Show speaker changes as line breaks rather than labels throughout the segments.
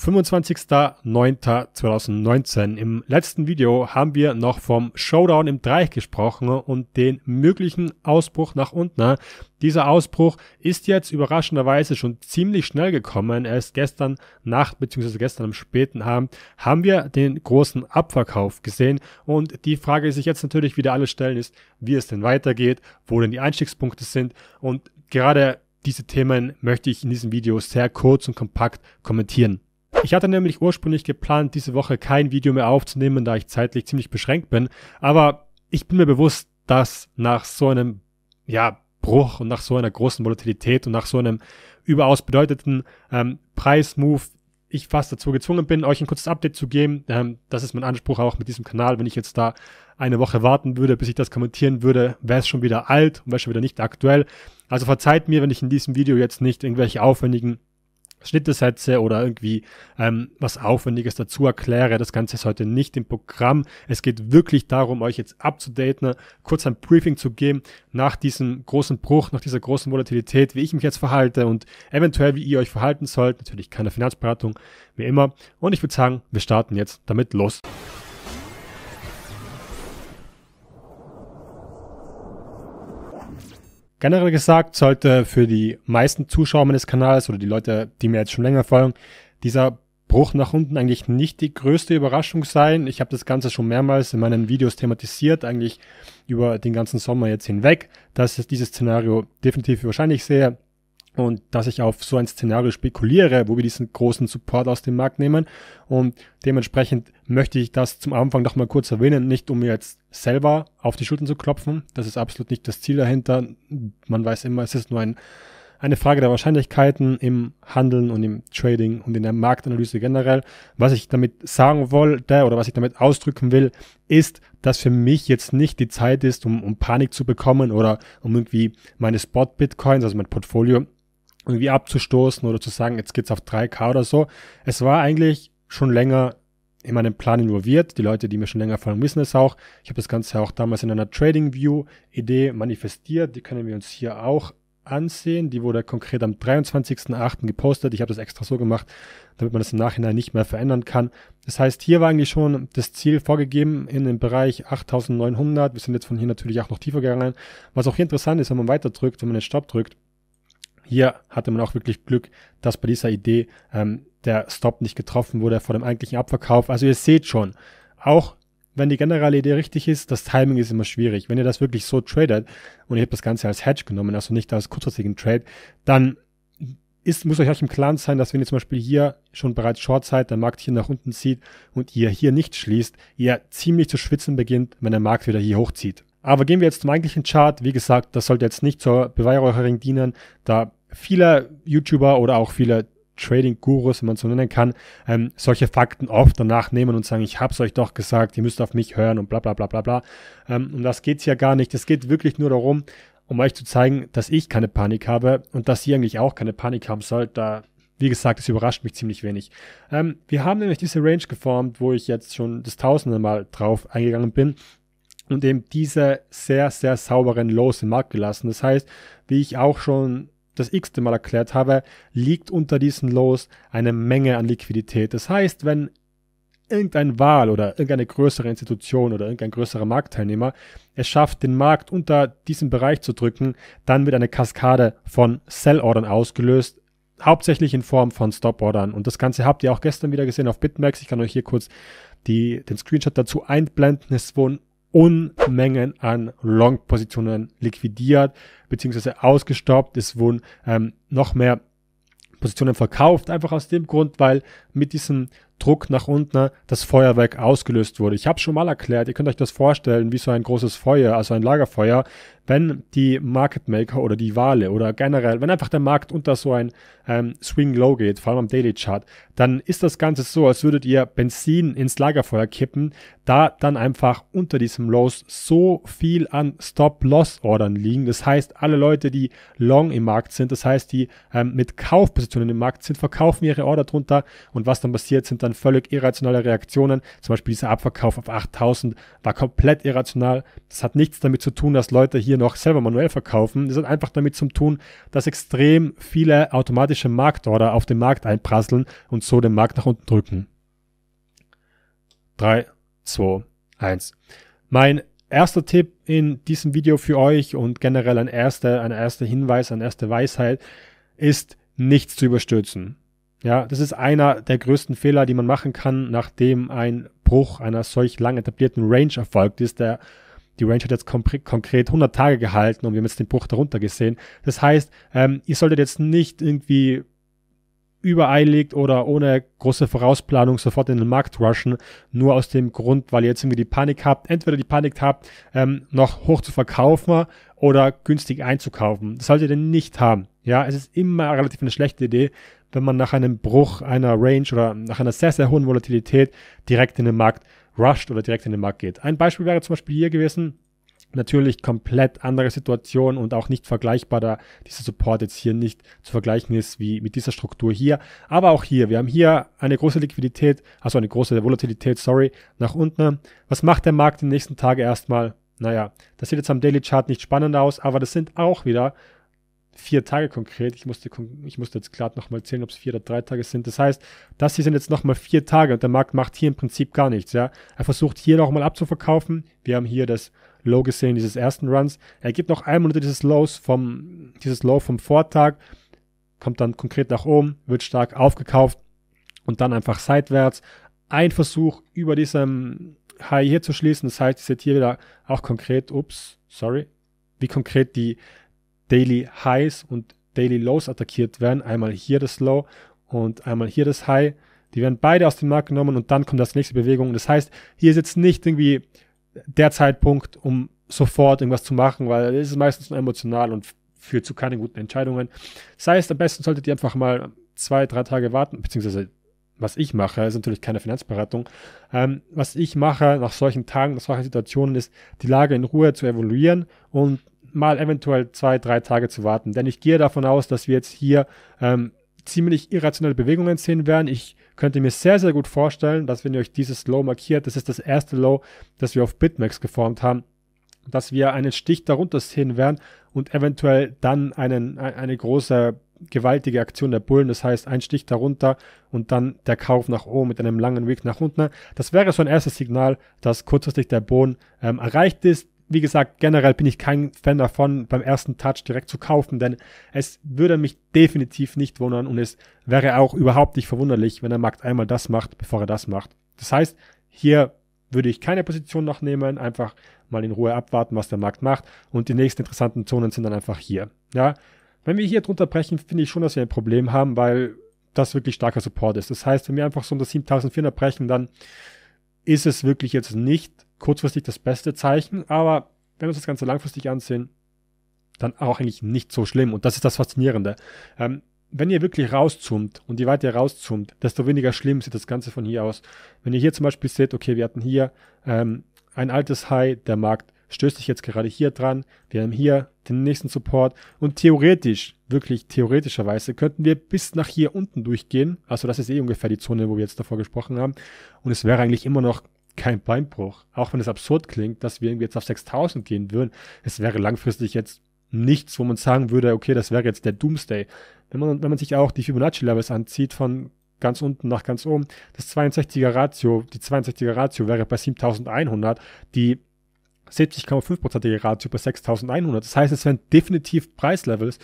25.09.2019. Im letzten Video haben wir noch vom Showdown im Dreieck gesprochen und den möglichen Ausbruch nach unten. Dieser Ausbruch ist jetzt überraschenderweise schon ziemlich schnell gekommen. Erst gestern Nacht bzw. gestern am späten Abend haben wir den großen Abverkauf gesehen und die Frage, die sich jetzt natürlich wieder alle stellen, ist, wie es denn weitergeht, wo denn die Einstiegspunkte sind und gerade diese Themen möchte ich in diesem Video sehr kurz und kompakt kommentieren. Ich hatte nämlich ursprünglich geplant, diese Woche kein Video mehr aufzunehmen, da ich zeitlich ziemlich beschränkt bin. Aber ich bin mir bewusst, dass nach so einem, ja, Bruch und nach so einer großen Volatilität und nach so einem überaus bedeuteten ähm, Preismove ich fast dazu gezwungen bin, euch ein kurzes Update zu geben. Ähm, das ist mein Anspruch auch mit diesem Kanal. Wenn ich jetzt da eine Woche warten würde, bis ich das kommentieren würde, wäre es schon wieder alt und wäre schon wieder nicht aktuell. Also verzeiht mir, wenn ich in diesem Video jetzt nicht irgendwelche aufwendigen Schnitte setze oder irgendwie ähm, was Aufwendiges dazu erkläre. Das Ganze ist heute nicht im Programm. Es geht wirklich darum, euch jetzt abzudaten, kurz ein Briefing zu geben nach diesem großen Bruch, nach dieser großen Volatilität, wie ich mich jetzt verhalte und eventuell, wie ihr euch verhalten sollt. Natürlich keine Finanzberatung, wie immer. Und ich würde sagen, wir starten jetzt damit los. Generell gesagt sollte für die meisten Zuschauer meines Kanals oder die Leute, die mir jetzt schon länger folgen, dieser Bruch nach unten eigentlich nicht die größte Überraschung sein. Ich habe das Ganze schon mehrmals in meinen Videos thematisiert, eigentlich über den ganzen Sommer jetzt hinweg, dass ich dieses Szenario definitiv wahrscheinlich sehe und dass ich auf so ein Szenario spekuliere, wo wir diesen großen Support aus dem Markt nehmen. Und dementsprechend möchte ich das zum Anfang noch mal kurz erwähnen, nicht um mir jetzt selber auf die Schultern zu klopfen. Das ist absolut nicht das Ziel dahinter. Man weiß immer, es ist nur ein, eine Frage der Wahrscheinlichkeiten im Handeln und im Trading und in der Marktanalyse generell. Was ich damit sagen wollte oder was ich damit ausdrücken will, ist, dass für mich jetzt nicht die Zeit ist, um, um Panik zu bekommen oder um irgendwie meine Spot-Bitcoins, also mein Portfolio, irgendwie abzustoßen oder zu sagen, jetzt geht's auf 3K oder so. Es war eigentlich schon länger in meinem Plan involviert. Die Leute, die mir schon länger folgen, wissen es auch. Ich habe das Ganze auch damals in einer Trading View Idee manifestiert. Die können wir uns hier auch ansehen. Die wurde konkret am 23.08. gepostet. Ich habe das extra so gemacht, damit man das im Nachhinein nicht mehr verändern kann. Das heißt, hier war eigentlich schon das Ziel vorgegeben in dem Bereich 8900. Wir sind jetzt von hier natürlich auch noch tiefer gegangen. Was auch hier interessant ist, wenn man weiter drückt, wenn man den Stopp drückt, hier hatte man auch wirklich Glück, dass bei dieser Idee ähm, der Stop nicht getroffen wurde vor dem eigentlichen Abverkauf. Also ihr seht schon, auch wenn die generelle Idee richtig ist, das Timing ist immer schwierig. Wenn ihr das wirklich so tradet und ihr habt das Ganze als Hedge genommen, also nicht als kurzfristigen Trade, dann ist, muss euch im Klaren sein, dass wenn ihr zum Beispiel hier schon bereits Short seid, der Markt hier nach unten zieht und ihr hier nicht schließt, ihr ziemlich zu schwitzen beginnt, wenn der Markt wieder hier hochzieht. Aber gehen wir jetzt zum eigentlichen Chart. Wie gesagt, das sollte jetzt nicht zur Beweihräucherung dienen, da viele YouTuber oder auch viele Trading-Gurus, wenn man so nennen kann, ähm, solche Fakten oft danach nehmen und sagen, ich hab's euch doch gesagt, ihr müsst auf mich hören und bla bla bla bla bla. Ähm, um das geht's ja gar nicht. Es geht wirklich nur darum, um euch zu zeigen, dass ich keine Panik habe und dass ihr eigentlich auch keine Panik haben sollt. Da, wie gesagt, es überrascht mich ziemlich wenig. Ähm, wir haben nämlich diese Range geformt, wo ich jetzt schon das tausende Mal drauf eingegangen bin und eben diese sehr, sehr sauberen Lows im Markt gelassen. Das heißt, wie ich auch schon das x-te Mal erklärt habe, liegt unter diesen Lows eine Menge an Liquidität. Das heißt, wenn irgendein Wahl oder irgendeine größere Institution oder irgendein größerer Marktteilnehmer es schafft, den Markt unter diesem Bereich zu drücken, dann wird eine Kaskade von Sell-Ordern ausgelöst, hauptsächlich in Form von Stop-Ordern. Und das Ganze habt ihr auch gestern wieder gesehen auf Bitmax. Ich kann euch hier kurz die, den Screenshot dazu einblenden. Es wurden Unmengen an Long-Positionen liquidiert bzw. ausgestoppt. Es wurden ähm, noch mehr Positionen verkauft, einfach aus dem Grund, weil mit diesem Druck nach unten das Feuerwerk ausgelöst wurde. Ich habe schon mal erklärt, ihr könnt euch das vorstellen, wie so ein großes Feuer, also ein Lagerfeuer, wenn die Market Maker oder die Wale oder generell, wenn einfach der Markt unter so ein ähm, Swing Low geht, vor allem am Daily Chart, dann ist das Ganze so, als würdet ihr Benzin ins Lagerfeuer kippen, da dann einfach unter diesem Lows so viel an Stop-Loss-Ordern liegen. Das heißt, alle Leute, die long im Markt sind, das heißt, die ähm, mit Kaufpositionen im Markt sind, verkaufen ihre Order drunter und was dann passiert, sind dann dann völlig irrationale Reaktionen. Zum Beispiel dieser Abverkauf auf 8000 war komplett irrational. Das hat nichts damit zu tun, dass Leute hier noch selber manuell verkaufen. Das hat einfach damit zu tun, dass extrem viele automatische Marktorder auf den Markt einprasseln und so den Markt nach unten drücken. 3, 2, 1. Mein erster Tipp in diesem Video für euch und generell ein erster, ein erster Hinweis, eine erste Weisheit ist, nichts zu überstürzen. Ja, das ist einer der größten Fehler, die man machen kann, nachdem ein Bruch einer solch lang etablierten Range erfolgt ist. Der, die Range hat jetzt konkret 100 Tage gehalten und wir haben jetzt den Bruch darunter gesehen. Das heißt, ähm, ihr solltet jetzt nicht irgendwie übereilig oder ohne große Vorausplanung sofort in den Markt rushen, nur aus dem Grund, weil ihr jetzt irgendwie die Panik habt, entweder die Panik habt, ähm, noch hoch zu verkaufen oder günstig einzukaufen. Das solltet ihr nicht haben. Ja, es ist immer relativ eine schlechte Idee, wenn man nach einem Bruch einer Range oder nach einer sehr, sehr hohen Volatilität direkt in den Markt rusht oder direkt in den Markt geht. Ein Beispiel wäre zum Beispiel hier gewesen, natürlich komplett andere Situation und auch nicht vergleichbar, da dieser Support jetzt hier nicht zu vergleichen ist wie mit dieser Struktur hier. Aber auch hier, wir haben hier eine große Liquidität, also eine große Volatilität, sorry, nach unten. Was macht der Markt in den nächsten Tagen erstmal? Naja, das sieht jetzt am Daily Chart nicht spannend aus, aber das sind auch wieder vier Tage konkret. Ich musste, ich musste jetzt gerade nochmal zählen, ob es vier oder drei Tage sind. Das heißt, das hier sind jetzt nochmal vier Tage und der Markt macht hier im Prinzip gar nichts. Ja? Er versucht hier nochmal abzuverkaufen. Wir haben hier das Low gesehen, dieses ersten Runs. Er gibt noch einmal unter dieses Lows vom, dieses Low vom Vortag, kommt dann konkret nach oben, wird stark aufgekauft und dann einfach seitwärts. Ein Versuch über diesem High hier zu schließen. Das heißt, ihr seht hier wieder auch konkret, ups, sorry, wie konkret die Daily Highs und Daily Lows attackiert werden. Einmal hier das Low und einmal hier das High. Die werden beide aus dem Markt genommen und dann kommt das nächste Bewegung. Das heißt, hier ist jetzt nicht irgendwie der Zeitpunkt, um sofort irgendwas zu machen, weil es ist meistens nur emotional und führt zu keinen guten Entscheidungen. Das heißt, am besten solltet ihr einfach mal zwei, drei Tage warten, beziehungsweise was ich mache, ist natürlich keine Finanzberatung. Ähm, was ich mache nach solchen Tagen, nach solchen Situationen, ist, die Lage in Ruhe zu evaluieren und mal eventuell zwei, drei Tage zu warten. Denn ich gehe davon aus, dass wir jetzt hier ähm, ziemlich irrationelle Bewegungen sehen werden. Ich könnte mir sehr, sehr gut vorstellen, dass wenn ihr euch dieses Low markiert, das ist das erste Low, das wir auf Bitmax geformt haben, dass wir einen Stich darunter sehen werden und eventuell dann einen, eine große gewaltige Aktion der Bullen, das heißt ein Stich darunter und dann der Kauf nach oben mit einem langen Weg nach unten. Das wäre so ein erstes Signal, dass kurzfristig der Boden ähm, erreicht ist wie gesagt, generell bin ich kein Fan davon, beim ersten Touch direkt zu kaufen, denn es würde mich definitiv nicht wundern und es wäre auch überhaupt nicht verwunderlich, wenn der Markt einmal das macht, bevor er das macht. Das heißt, hier würde ich keine Position noch nehmen, einfach mal in Ruhe abwarten, was der Markt macht und die nächsten interessanten Zonen sind dann einfach hier. Ja, wenn wir hier drunter brechen, finde ich schon, dass wir ein Problem haben, weil das wirklich starker Support ist. Das heißt, wenn wir einfach so unter 7400 brechen, dann ist es wirklich jetzt nicht kurzfristig das beste Zeichen, aber wenn wir uns das Ganze langfristig ansehen, dann auch eigentlich nicht so schlimm. Und das ist das Faszinierende. Ähm, wenn ihr wirklich rauszoomt und je weiter ihr rauszoomt, desto weniger schlimm sieht das Ganze von hier aus. Wenn ihr hier zum Beispiel seht, okay, wir hatten hier ähm, ein altes High, der Markt stößt sich jetzt gerade hier dran, wir haben hier den nächsten Support und theoretisch, wirklich theoretischerweise, könnten wir bis nach hier unten durchgehen. Also das ist eh ungefähr die Zone, wo wir jetzt davor gesprochen haben. Und es wäre eigentlich immer noch kein Beinbruch. Auch wenn es absurd klingt, dass wir jetzt auf 6000 gehen würden. Es wäre langfristig jetzt nichts, wo man sagen würde, okay, das wäre jetzt der Doomsday. Wenn man, wenn man sich auch die Fibonacci-Levels anzieht von ganz unten nach ganz oben, das 62er Ratio, die 62er Ratio wäre bei 7100, die 70,5%ige Ratio bei 6100. Das heißt, es wären definitiv Preislevels,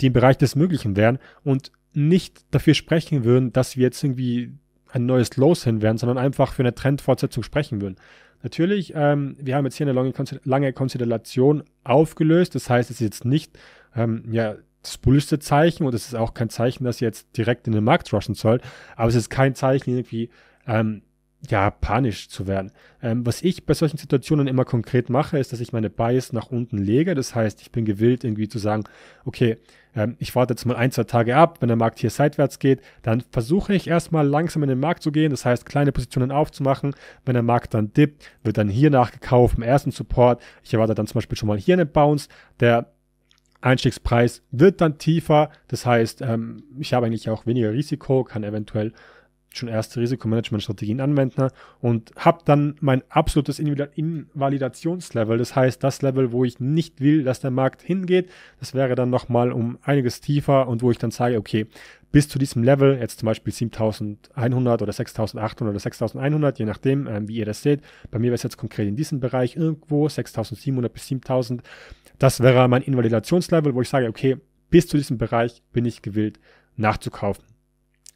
die im Bereich des Möglichen wären und nicht dafür sprechen würden, dass wir jetzt irgendwie ein neues Los hin werden, sondern einfach für eine Trendfortsetzung sprechen würden. Natürlich, ähm, wir haben jetzt hier eine lange, lange Konstellation aufgelöst. Das heißt, es ist jetzt nicht ähm, ja, das bullischste Zeichen und es ist auch kein Zeichen, dass ihr jetzt direkt in den Markt rushen sollt. Aber es ist kein Zeichen, irgendwie ähm, ja, panisch zu werden. Ähm, was ich bei solchen Situationen immer konkret mache, ist, dass ich meine Bias nach unten lege. Das heißt, ich bin gewillt, irgendwie zu sagen, okay, ähm, ich warte jetzt mal ein, zwei Tage ab, wenn der Markt hier seitwärts geht, dann versuche ich erstmal langsam in den Markt zu gehen. Das heißt, kleine Positionen aufzumachen. Wenn der Markt dann dippt, wird dann hier nachgekauft im ersten Support. Ich erwarte dann zum Beispiel schon mal hier einen Bounce. Der Einstiegspreis wird dann tiefer. Das heißt, ähm, ich habe eigentlich auch weniger Risiko, kann eventuell schon erste Risikomanagement-Strategien anwenden und habe dann mein absolutes Invalidationslevel. Das heißt, das Level, wo ich nicht will, dass der Markt hingeht, das wäre dann nochmal um einiges tiefer und wo ich dann sage, okay, bis zu diesem Level, jetzt zum Beispiel 7100 oder 6800 oder 6100, je nachdem, ähm, wie ihr das seht. Bei mir wäre es jetzt konkret in diesem Bereich irgendwo 6700 bis 7000. Das wäre mein Invalidationslevel, wo ich sage, okay, bis zu diesem Bereich bin ich gewillt nachzukaufen.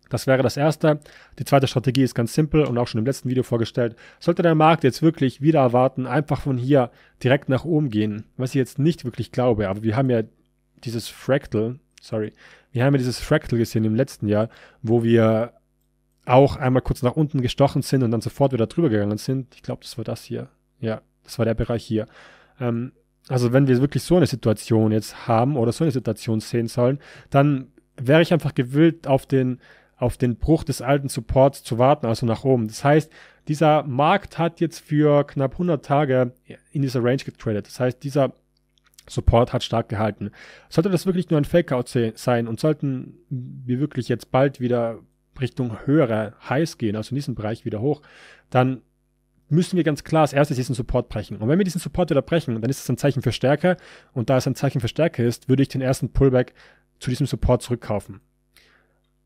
Das wäre das erste. Die zweite Strategie ist ganz simpel und auch schon im letzten Video vorgestellt. Sollte der Markt jetzt wirklich wieder erwarten, einfach von hier direkt nach oben gehen, was ich jetzt nicht wirklich glaube, aber wir haben ja dieses Fractal, sorry, wir haben ja dieses Fractal gesehen im letzten Jahr, wo wir auch einmal kurz nach unten gestochen sind und dann sofort wieder drüber gegangen sind. Ich glaube, das war das hier. Ja, das war der Bereich hier. Ähm, also wenn wir wirklich so eine Situation jetzt haben oder so eine Situation sehen sollen, dann wäre ich einfach gewillt, auf den auf den Bruch des alten Supports zu warten, also nach oben. Das heißt, dieser Markt hat jetzt für knapp 100 Tage in dieser Range getradet. Das heißt, dieser Support hat stark gehalten. Sollte das wirklich nur ein Fakeout sein und sollten wir wirklich jetzt bald wieder Richtung höhere Highs gehen, also in diesem Bereich wieder hoch, dann müssen wir ganz klar als erstes diesen Support brechen. Und wenn wir diesen Support wieder brechen, dann ist es ein Zeichen für Stärke. Und da es ein Zeichen für Stärke ist, würde ich den ersten Pullback zu diesem Support zurückkaufen.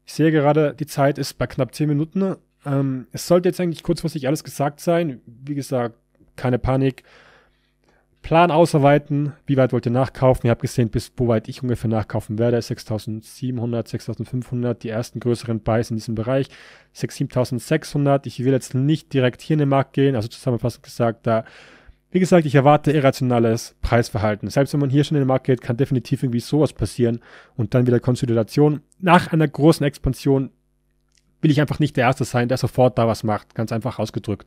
Ich sehe gerade, die Zeit ist bei knapp 10 Minuten. Ähm, es sollte jetzt eigentlich kurzfristig alles gesagt sein. Wie gesagt, keine Panik. Plan ausarbeiten. Wie weit wollt ihr nachkaufen? Ihr habt gesehen, bis wo weit ich ungefähr nachkaufen werde. 6700, 6500, die ersten größeren Buys in diesem Bereich. 6, 7600. Ich will jetzt nicht direkt hier in den Markt gehen. Also zusammenfassend gesagt, da wie gesagt, ich erwarte irrationales Preisverhalten. Selbst wenn man hier schon in den Markt geht, kann definitiv irgendwie sowas passieren und dann wieder Konsolidation. Nach einer großen Expansion will ich einfach nicht der Erste sein, der sofort da was macht. Ganz einfach ausgedrückt.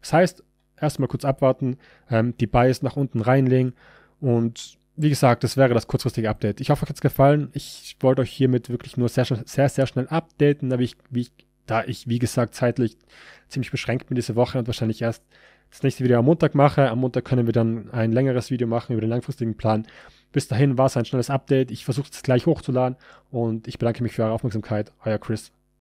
Das heißt, erstmal kurz abwarten, ähm, die Buys nach unten reinlegen und wie gesagt, das wäre das kurzfristige Update. Ich hoffe, euch hat es gefallen. Ich wollte euch hiermit wirklich nur sehr, sehr, sehr schnell updaten, da ich, wie da ich, wie gesagt, zeitlich ziemlich beschränkt bin diese Woche und wahrscheinlich erst das nächste Video am Montag mache. Am Montag können wir dann ein längeres Video machen über den langfristigen Plan. Bis dahin war es ein schnelles Update. Ich versuche es gleich hochzuladen und ich bedanke mich für eure Aufmerksamkeit. Euer Chris.